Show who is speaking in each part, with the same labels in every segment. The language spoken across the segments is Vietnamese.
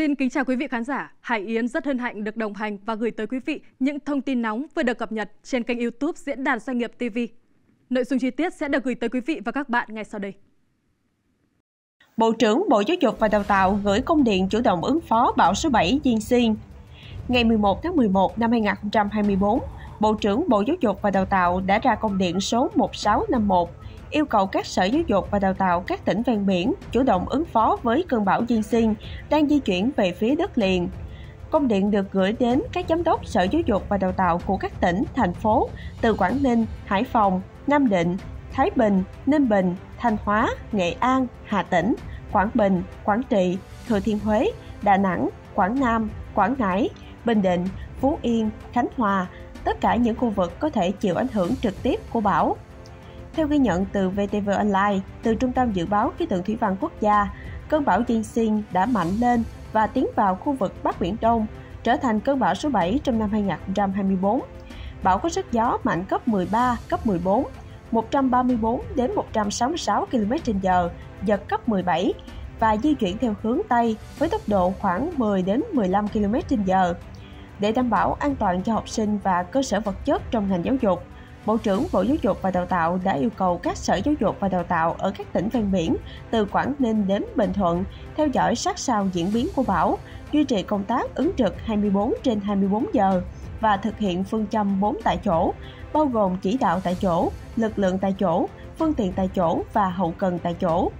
Speaker 1: Xin kính chào quý vị khán giả. Hải Yến rất hân hạnh được đồng hành và gửi tới quý vị những thông tin nóng vừa được cập nhật trên kênh YouTube Diễn đàn Doanh nghiệp TV. Nội dung chi tiết sẽ được gửi tới quý vị và các bạn ngay sau đây.
Speaker 2: Bộ trưởng Bộ Giáo dục và Đào tạo gửi công điện chủ động ứng phó bão số 7 Diên Xuyên. Ngày 11 tháng 11 năm 2024, Bộ trưởng Bộ Giáo dục và Đào tạo đã ra công điện số 1651 yêu cầu các sở giáo dục và đào tạo các tỉnh ven biển chủ động ứng phó với cơn bão Diên Sinh đang di chuyển về phía đất liền. Công điện được gửi đến các giám đốc sở giáo dục và đào tạo của các tỉnh, thành phố từ Quảng Ninh, Hải Phòng, Nam Định, Thái Bình, Ninh Bình, Thanh Hóa, Nghệ An, Hà Tĩnh, Quảng Bình, Quảng Trị, Thừa Thiên Huế, Đà Nẵng, Quảng Nam, Quảng Ngãi, Bình Định, Phú Yên, Khánh Hòa, tất cả những khu vực có thể chịu ảnh hưởng trực tiếp của bão. Theo ghi nhận từ VTV Online, từ Trung tâm Dự báo Khí tượng Thủy văn Quốc gia, cơn bão Jinxin đã mạnh lên và tiến vào khu vực Bắc Biển Đông, trở thành cơn bão số 7 trong năm 2024. Bão có sức gió mạnh cấp 13, cấp 14, 134 đến 166 km/h, giật cấp 17 và di chuyển theo hướng Tây với tốc độ khoảng 10 đến 15 km/h. Để đảm bảo an toàn cho học sinh và cơ sở vật chất trong ngành giáo dục, Bộ trưởng Bộ Giáo dục và Đào tạo đã yêu cầu các sở giáo dục và đào tạo ở các tỉnh ven biển từ Quảng Ninh đến Bình Thuận theo dõi sát sao diễn biến của bão, duy trì công tác ứng trực 24 trên 24 giờ và thực hiện phương châm 4 tại chỗ, bao gồm chỉ đạo tại chỗ, lực lượng tại chỗ, phương tiện tại chỗ và hậu cần tại chỗ.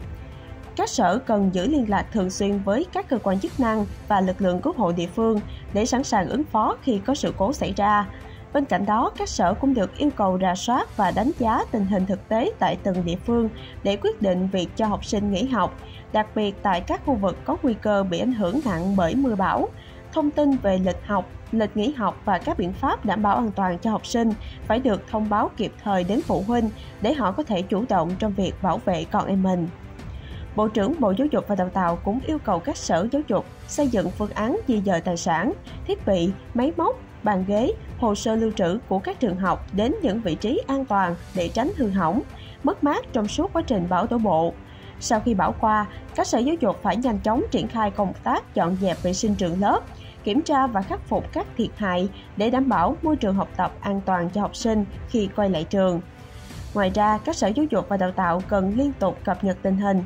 Speaker 2: Các sở cần giữ liên lạc thường xuyên với các cơ quan chức năng và lực lượng cứu hộ địa phương để sẵn sàng ứng phó khi có sự cố xảy ra. Bên cạnh đó, các sở cũng được yêu cầu rà soát và đánh giá tình hình thực tế tại từng địa phương để quyết định việc cho học sinh nghỉ học, đặc biệt tại các khu vực có nguy cơ bị ảnh hưởng nặng bởi mưa bão. Thông tin về lịch học, lịch nghỉ học và các biện pháp đảm bảo an toàn cho học sinh phải được thông báo kịp thời đến phụ huynh để họ có thể chủ động trong việc bảo vệ con em mình. Bộ trưởng Bộ Giáo dục và Đào tạo cũng yêu cầu các sở giáo dục xây dựng phương án di dời tài sản, thiết bị, máy móc, bàn ghế, hồ sơ lưu trữ của các trường học đến những vị trí an toàn để tránh hư hỏng, mất mát trong suốt quá trình bão đổ bộ. Sau khi bão qua, các sở giáo dục phải nhanh chóng triển khai công tác dọn dẹp vệ sinh trường lớp, kiểm tra và khắc phục các thiệt hại để đảm bảo môi trường học tập an toàn cho học sinh khi quay lại trường. Ngoài ra, các sở giáo dục và đào tạo cần liên tục cập nhật tình hình,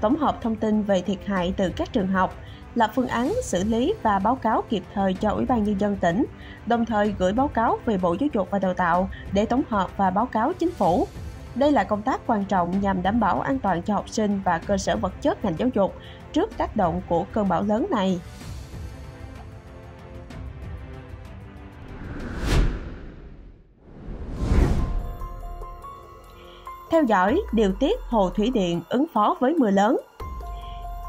Speaker 2: tổng hợp thông tin về thiệt hại từ các trường học, lập phương án xử lý và báo cáo kịp thời cho Ủy ban Nhân dân tỉnh, đồng thời gửi báo cáo về Bộ Giáo dục và Đào tạo để tổng hợp và báo cáo chính phủ. Đây là công tác quan trọng nhằm đảm bảo an toàn cho học sinh và cơ sở vật chất ngành giáo dục trước tác động của cơn bão lớn này. Theo dõi, điều tiết hồ thủy điện ứng phó với mưa lớn.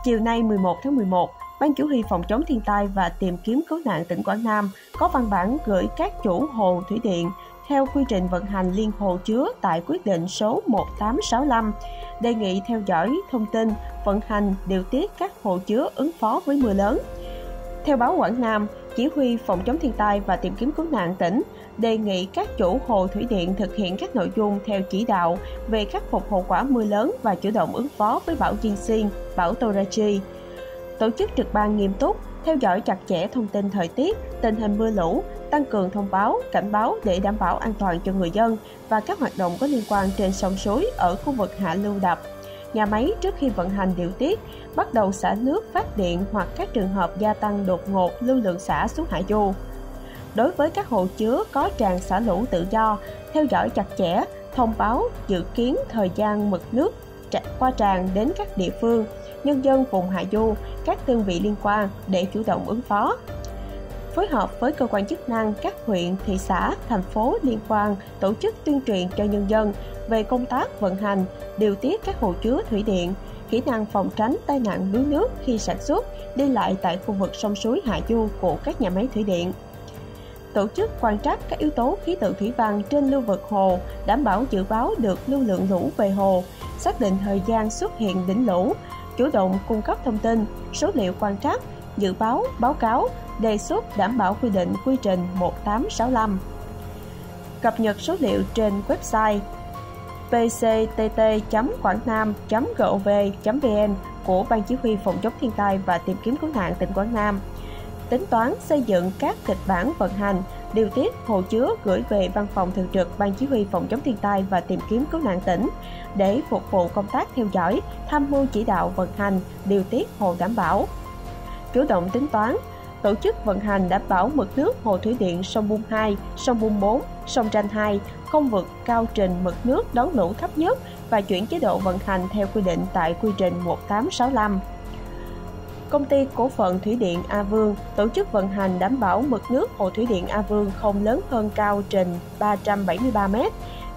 Speaker 2: Chiều nay 11 tháng 11, Ban Chủ huy phòng chống thiên tai và tìm kiếm cứu nạn tỉnh Quảng Nam có văn bản gửi các chủ hồ thủy điện theo quy trình vận hành liên hồ chứa tại quyết định số 1865, đề nghị theo dõi thông tin, vận hành, điều tiết các hồ chứa ứng phó với mưa lớn. Theo báo Quảng Nam, chỉ huy phòng chống thiên tai và tìm kiếm cứu nạn tỉnh đề nghị các chủ hồ thủy điện thực hiện các nội dung theo chỉ đạo về khắc phục hậu quả mưa lớn và chủ động ứng phó với bão Jinxin, bão Torachi tổ chức trực ban nghiêm túc, theo dõi chặt chẽ thông tin thời tiết, tình hình mưa lũ, tăng cường thông báo, cảnh báo để đảm bảo an toàn cho người dân và các hoạt động có liên quan trên sông suối ở khu vực hạ lưu đập. Nhà máy trước khi vận hành điều tiết bắt đầu xả nước phát điện hoặc các trường hợp gia tăng đột ngột lưu lượng xả xuống hạ du. Đối với các hồ chứa có tràn xả lũ tự do, theo dõi chặt chẽ, thông báo dự kiến thời gian mực nước qua tràn đến các địa phương, nhân dân vùng hạ du, các đơn vị liên quan để chủ động ứng phó. Phối hợp với cơ quan chức năng các huyện, thị xã, thành phố liên quan tổ chức tuyên truyền cho nhân dân về công tác vận hành, điều tiết các hồ chứa thủy điện, kỹ năng phòng tránh tai nạn đuối nước khi sản xuất, đi lại tại khu vực sông suối hạ du của các nhà máy thủy điện tổ chức quan trắc các yếu tố khí tượng thủy văn trên lưu vực hồ, đảm bảo dự báo được lưu lượng lũ về hồ, xác định thời gian xuất hiện đỉnh lũ, chủ động cung cấp thông tin, số liệu quan trắc, dự báo, báo cáo, đề xuất đảm bảo quy định quy trình 1865. Cập nhật số liệu trên website pctt.quảng nam.gov.vn của Ban Chỉ huy Phòng chống thiên tai và tìm kiếm cứu nạn tỉnh Quảng Nam tính toán xây dựng các kịch bản vận hành, điều tiết hồ chứa gửi về Văn phòng Thường trực Ban Chỉ huy Phòng chống thiên tai và tìm kiếm cứu nạn tỉnh để phục vụ công tác theo dõi, tham mưu chỉ đạo vận hành, điều tiết hồ đảm bảo. Chủ động tính toán, tổ chức vận hành đảm bảo mực nước hồ thủy điện sông Bung 2, sông Bung 4, sông Tranh 2 không vượt cao trình mực nước đón lũ thấp nhất và chuyển chế độ vận hành theo quy định tại quy trình 1865. Công ty cổ phần Thủy điện A Vương tổ chức vận hành đảm bảo mực nước hồ thủy điện A Vương không lớn hơn cao trình 373 m,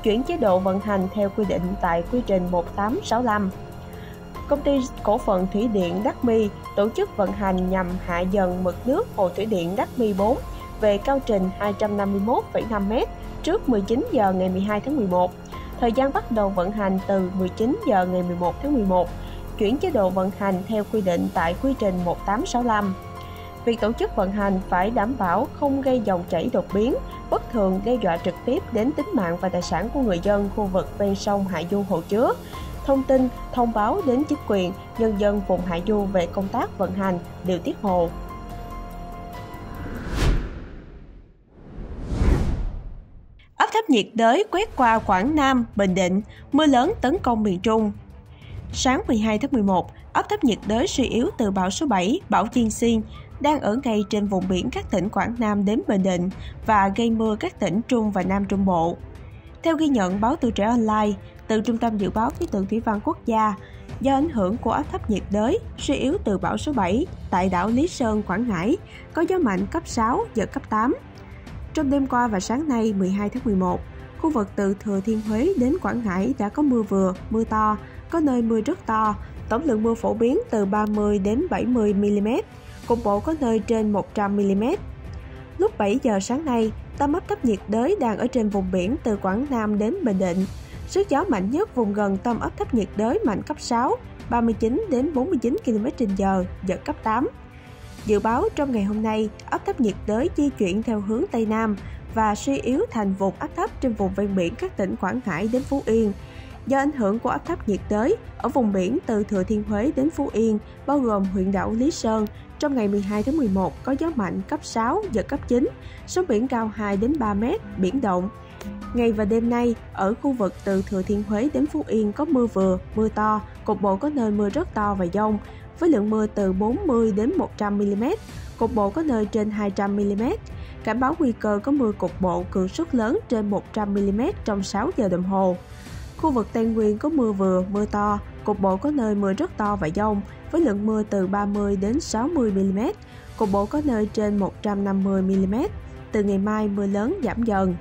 Speaker 2: chuyển chế độ vận hành theo quy định tại quy trình 1865. Công ty cổ phần Thủy điện Đắc Mi tổ chức vận hành nhằm hạ dần mực nước hồ thủy điện Đắc Mi 4 về cao trình 251,5 m trước 19 giờ ngày 12 tháng 11. Thời gian bắt đầu vận hành từ 19 giờ ngày 11 tháng 11 chuyển chế độ vận hành theo quy định tại quy trình 1865. Việc tổ chức vận hành phải đảm bảo không gây dòng chảy đột biến, bất thường đe dọa trực tiếp đến tính mạng và tài sản của người dân khu vực ven sông Hạ Du hồ chứa. Thông tin, thông báo đến chính quyền, nhân dân vùng Hạ Du về công tác vận hành, điều tiết hồ. Áp thấp nhiệt đới quét qua Quảng Nam, Bình Định, mưa lớn tấn công miền Trung. Sáng 12 tháng 11, áp thấp nhiệt đới suy yếu từ bão số 7, bão Chiên Xiên, đang ở ngay trên vùng biển các tỉnh Quảng Nam đến Bình Định và gây mưa các tỉnh Trung và Nam Trung Bộ. Theo ghi nhận báo Tuổi Trẻ Online từ Trung tâm Dự báo Khí tượng Thủy văn Quốc gia, do ảnh hưởng của áp thấp nhiệt đới suy yếu từ bão số 7 tại đảo Lý Sơn, Quảng Ngãi, có gió mạnh cấp 6, giật cấp 8. Trong đêm qua và sáng nay 12 tháng 11, khu vực từ Thừa Thiên Huế đến Quảng Ngãi đã có mưa vừa, mưa to, có nơi mưa rất to, tổng lượng mưa phổ biến từ 30 đến 70 mm, cục bộ có nơi trên 100 mm. Lúc 7 giờ sáng nay, tâm áp thấp nhiệt đới đang ở trên vùng biển từ Quảng Nam đến Bình Định. Sức gió mạnh nhất vùng gần tâm áp thấp nhiệt đới mạnh cấp 6, 39 đến 49 km/h, giật cấp 8. Dự báo trong ngày hôm nay, áp thấp nhiệt đới di chuyển theo hướng Tây Nam và suy yếu thành vùng áp thấp trên vùng ven biển các tỉnh Quảng Ngãi đến Phú Yên, Do ảnh hưởng của áp thấp nhiệt đới, ở vùng biển từ Thừa Thiên Huế đến Phú Yên, bao gồm huyện đảo Lý Sơn, trong ngày 12 tháng 11 có gió mạnh cấp 6, giật cấp 9, sóng biển cao 2 đến 3 mét, biển động. Ngày và đêm nay, ở khu vực từ Thừa Thiên Huế đến Phú Yên có mưa vừa, mưa to, cục bộ có nơi mưa rất to và dông, với lượng mưa từ 40 đến 100 mm, cục bộ có nơi trên 200 mm. Cảnh báo nguy cơ có mưa cục bộ cường suất lớn trên 100 mm trong 6 giờ đồng hồ. Khu vực Tây Nguyên có mưa vừa, mưa to, cục bộ có nơi mưa rất to và dông, với lượng mưa từ 30 đến 60 mm, cục bộ có nơi trên 150 mm. Từ ngày mai mưa lớn giảm dần.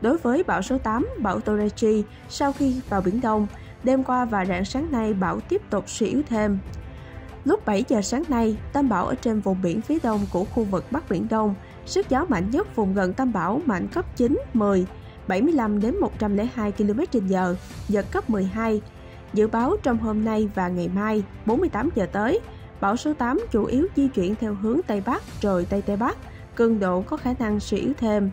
Speaker 2: Đối với bão số 8, bão Toraji, sau khi vào Biển Đông, đêm qua và rạng sáng nay bão tiếp tục suy yếu thêm. Lúc 7 giờ sáng nay, tâm bão ở trên vùng biển phía đông của khu vực Bắc Biển Đông, sức gió mạnh nhất vùng gần tâm bão mạnh cấp 9, 10, 75 đến 102 km/h, giật cấp 12. Dự báo trong hôm nay và ngày mai, 48 giờ tới, bão số 8 chủ yếu di chuyển theo hướng Tây Bắc rồi Tây Tây Bắc, cường độ có khả năng suy yếu thêm.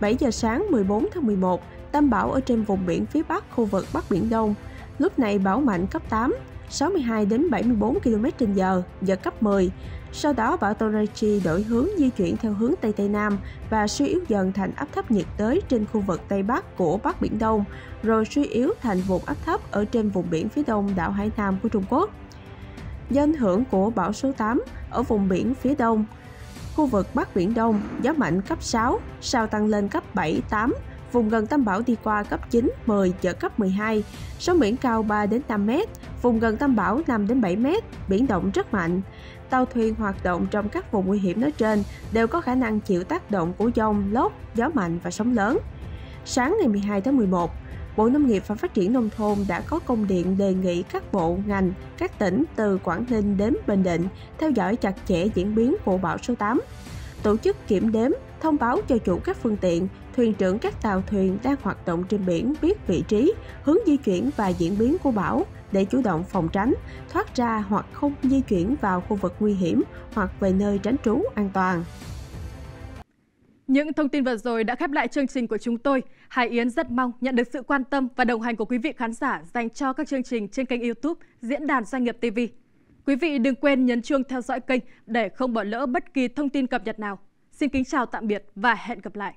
Speaker 2: 7 giờ sáng 14 tháng 11, tâm bão ở trên vùng biển phía Bắc khu vực Bắc Biển Đông. Lúc này bão mạnh cấp 8, 62 đến 74 km/h, giật cấp 10. Sau đó bão Torachi đổi hướng di chuyển theo hướng Tây Tây Nam và suy yếu dần thành áp thấp nhiệt đới trên khu vực Tây Bắc của Bắc Biển Đông, rồi suy yếu thành vùng áp thấp ở trên vùng biển phía đông đảo Hải Nam của Trung Quốc. Do ảnh hưởng của bão số 8 ở vùng biển phía đông, khu vực Bắc Biển Đông gió mạnh cấp 6, sau tăng lên cấp 7, 8, vùng gần tâm bão đi qua cấp 9, 10, giật cấp 12, sóng biển cao 3 đến 5 mét vùng gần tâm bão 5 đến 7 m, biển động rất mạnh. Tàu thuyền hoạt động trong các vùng nguy hiểm nói trên đều có khả năng chịu tác động của dông, lốc, gió mạnh và sóng lớn. Sáng ngày 12 tháng 11, Bộ Nông nghiệp và Phát triển Nông thôn đã có công điện đề nghị các bộ, ngành, các tỉnh từ Quảng Ninh đến Bình Định theo dõi chặt chẽ diễn biến của bão số 8, tổ chức kiểm đếm, thông báo cho chủ các phương tiện, thuyền trưởng các tàu thuyền đang hoạt động trên biển biết vị trí, hướng di chuyển và diễn biến của bão để chủ động phòng tránh, thoát ra hoặc không di chuyển vào khu vực nguy hiểm hoặc về nơi tránh trú an toàn.
Speaker 1: Những thông tin vừa rồi đã khép lại chương trình của chúng tôi. Hải Yến rất mong nhận được sự quan tâm và đồng hành của quý vị khán giả dành cho các chương trình trên kênh YouTube Diễn đàn Doanh nghiệp TV. Quý vị đừng quên nhấn chuông theo dõi kênh để không bỏ lỡ bất kỳ thông tin cập nhật nào. Xin kính chào tạm biệt và hẹn gặp lại.